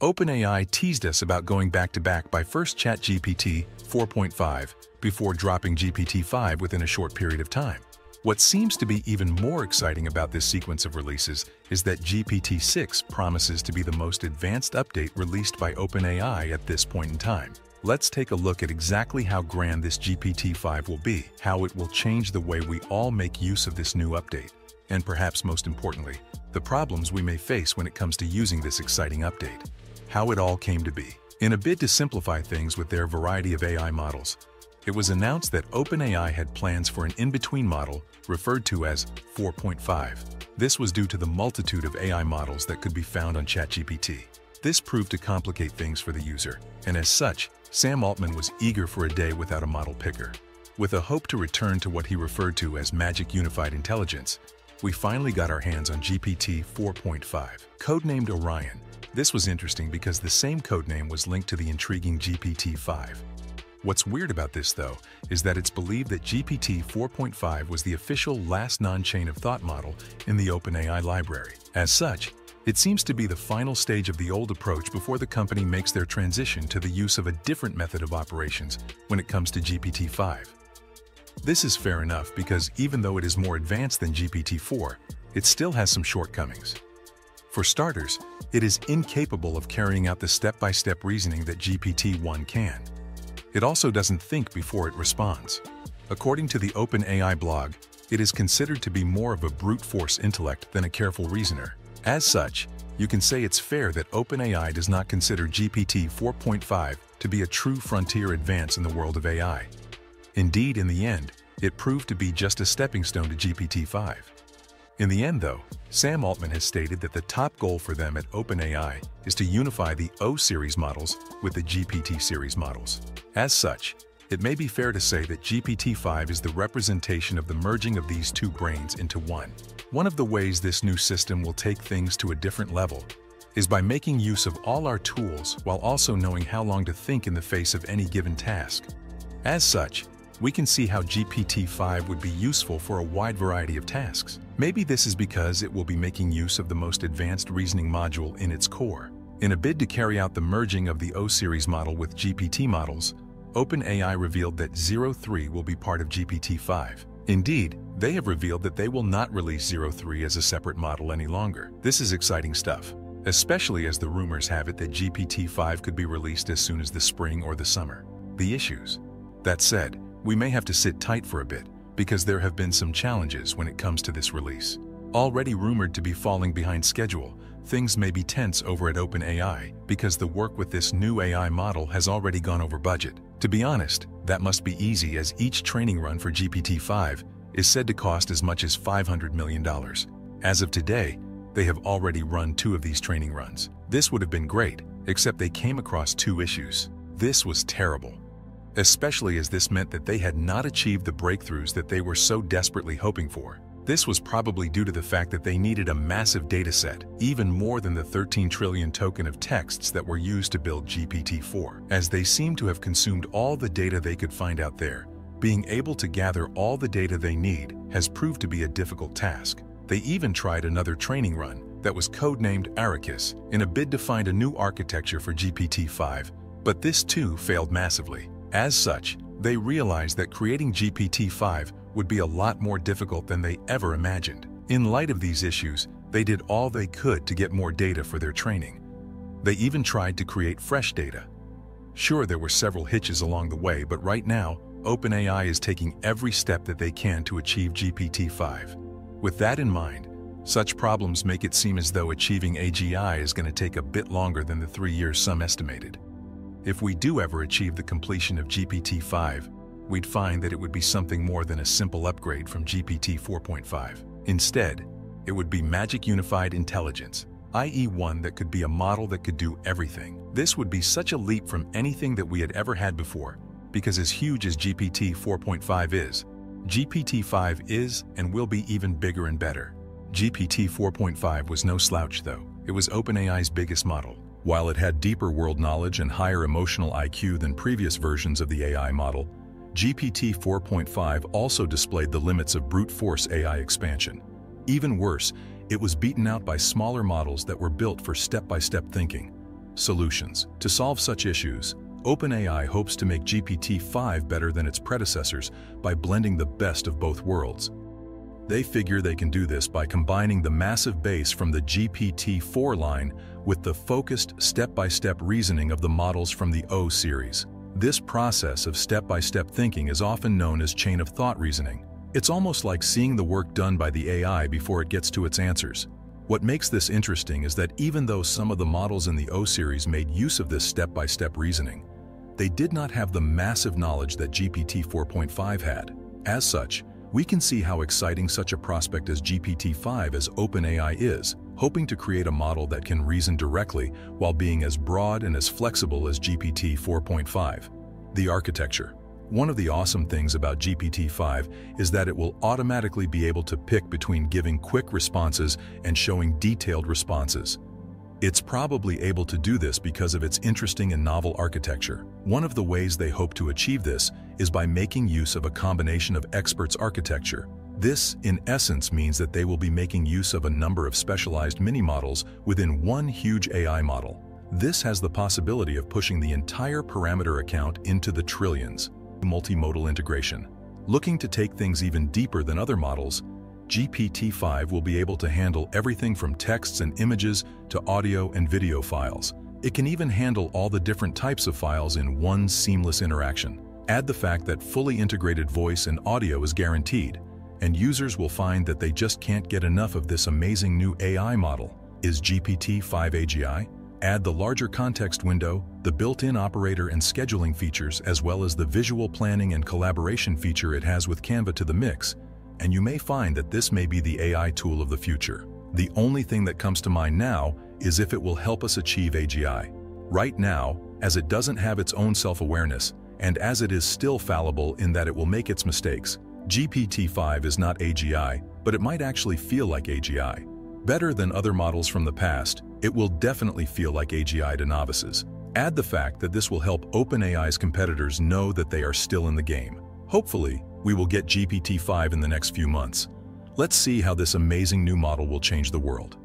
OpenAI teased us about going back-to-back by first ChatGPT 4.5 before dropping GPT-5 within a short period of time. What seems to be even more exciting about this sequence of releases is that GPT-6 promises to be the most advanced update released by OpenAI at this point in time. Let's take a look at exactly how grand this GPT-5 will be, how it will change the way we all make use of this new update, and perhaps most importantly, the problems we may face when it comes to using this exciting update. How it all came to be. In a bid to simplify things with their variety of AI models, it was announced that OpenAI had plans for an in-between model referred to as 4.5. This was due to the multitude of AI models that could be found on ChatGPT. This proved to complicate things for the user, and as such, Sam Altman was eager for a day without a model picker. With a hope to return to what he referred to as Magic Unified Intelligence, we finally got our hands on GPT 4.5, codenamed Orion. This was interesting because the same codename was linked to the intriguing GPT-5. What's weird about this, though, is that it's believed that GPT 4.5 was the official last non-chain of thought model in the OpenAI library. As such, it seems to be the final stage of the old approach before the company makes their transition to the use of a different method of operations when it comes to GPT-5. This is fair enough because even though it is more advanced than GPT-4, it still has some shortcomings. For starters, it is incapable of carrying out the step-by-step -step reasoning that GPT-1 can. It also doesn't think before it responds. According to the OpenAI blog, it is considered to be more of a brute force intellect than a careful reasoner. As such, you can say it's fair that OpenAI does not consider GPT 4.5 to be a true frontier advance in the world of AI. Indeed, in the end, it proved to be just a stepping stone to GPT-5. In the end, though, Sam Altman has stated that the top goal for them at OpenAI is to unify the O-series models with the GPT-series models. As such, it may be fair to say that GPT-5 is the representation of the merging of these two brains into one. One of the ways this new system will take things to a different level is by making use of all our tools while also knowing how long to think in the face of any given task. As such, we can see how GPT-5 would be useful for a wide variety of tasks. Maybe this is because it will be making use of the most advanced reasoning module in its core. In a bid to carry out the merging of the O-series model with GPT models, OpenAI revealed that Zero-3 will be part of GPT-5. Indeed, they have revealed that they will not release Zero-3 as a separate model any longer. This is exciting stuff, especially as the rumors have it that GPT-5 could be released as soon as the spring or the summer. The issues. That said, we may have to sit tight for a bit because there have been some challenges when it comes to this release. Already rumored to be falling behind schedule, things may be tense over at OpenAI because the work with this new AI model has already gone over budget. To be honest, that must be easy as each training run for GPT-5 is said to cost as much as $500 million. As of today, they have already run two of these training runs. This would have been great, except they came across two issues. This was terrible especially as this meant that they had not achieved the breakthroughs that they were so desperately hoping for. This was probably due to the fact that they needed a massive dataset, even more than the 13 trillion token of texts that were used to build GPT-4. As they seem to have consumed all the data they could find out there, being able to gather all the data they need has proved to be a difficult task. They even tried another training run that was codenamed Arrakis in a bid to find a new architecture for GPT-5, but this too failed massively. As such, they realized that creating GPT-5 would be a lot more difficult than they ever imagined. In light of these issues, they did all they could to get more data for their training. They even tried to create fresh data. Sure, there were several hitches along the way, but right now, OpenAI is taking every step that they can to achieve GPT-5. With that in mind, such problems make it seem as though achieving AGI is going to take a bit longer than the three years some estimated. If we do ever achieve the completion of GPT-5, we'd find that it would be something more than a simple upgrade from GPT 4.5. Instead, it would be Magic Unified Intelligence, i.e. one that could be a model that could do everything. This would be such a leap from anything that we had ever had before, because as huge as GPT 4.5 is, GPT-5 is and will be even bigger and better. GPT 4.5 was no slouch though. It was OpenAI's biggest model, while it had deeper world knowledge and higher emotional IQ than previous versions of the AI model, GPT 4.5 also displayed the limits of brute force AI expansion. Even worse, it was beaten out by smaller models that were built for step-by-step -step thinking. Solutions. To solve such issues, OpenAI hopes to make GPT-5 better than its predecessors by blending the best of both worlds. They figure they can do this by combining the massive base from the GPT-4 line with the focused step-by-step reasoning of the models from the O series. This process of step-by-step -step thinking is often known as chain of thought reasoning. It's almost like seeing the work done by the AI before it gets to its answers. What makes this interesting is that even though some of the models in the O series made use of this step-by-step -step reasoning, they did not have the massive knowledge that GPT 4.5 had. As such, we can see how exciting such a prospect as GPT-5 as OpenAI is, hoping to create a model that can reason directly while being as broad and as flexible as GPT 4.5. The architecture. One of the awesome things about GPT-5 is that it will automatically be able to pick between giving quick responses and showing detailed responses. It's probably able to do this because of its interesting and novel architecture. One of the ways they hope to achieve this is by making use of a combination of experts architecture. This, in essence, means that they will be making use of a number of specialized mini-models within one huge AI model. This has the possibility of pushing the entire parameter account into the trillions. Multimodal integration. Looking to take things even deeper than other models, GPT-5 will be able to handle everything from texts and images to audio and video files. It can even handle all the different types of files in one seamless interaction. Add the fact that fully integrated voice and audio is guaranteed, and users will find that they just can't get enough of this amazing new AI model. Is GPT-5 AGI? Add the larger context window, the built-in operator and scheduling features, as well as the visual planning and collaboration feature it has with Canva to the mix, and you may find that this may be the AI tool of the future. The only thing that comes to mind now is if it will help us achieve AGI. Right now, as it doesn't have its own self-awareness, and as it is still fallible in that it will make its mistakes, GPT-5 is not AGI, but it might actually feel like AGI. Better than other models from the past, it will definitely feel like AGI to novices. Add the fact that this will help OpenAI's competitors know that they are still in the game. Hopefully, we will get GPT-5 in the next few months. Let's see how this amazing new model will change the world.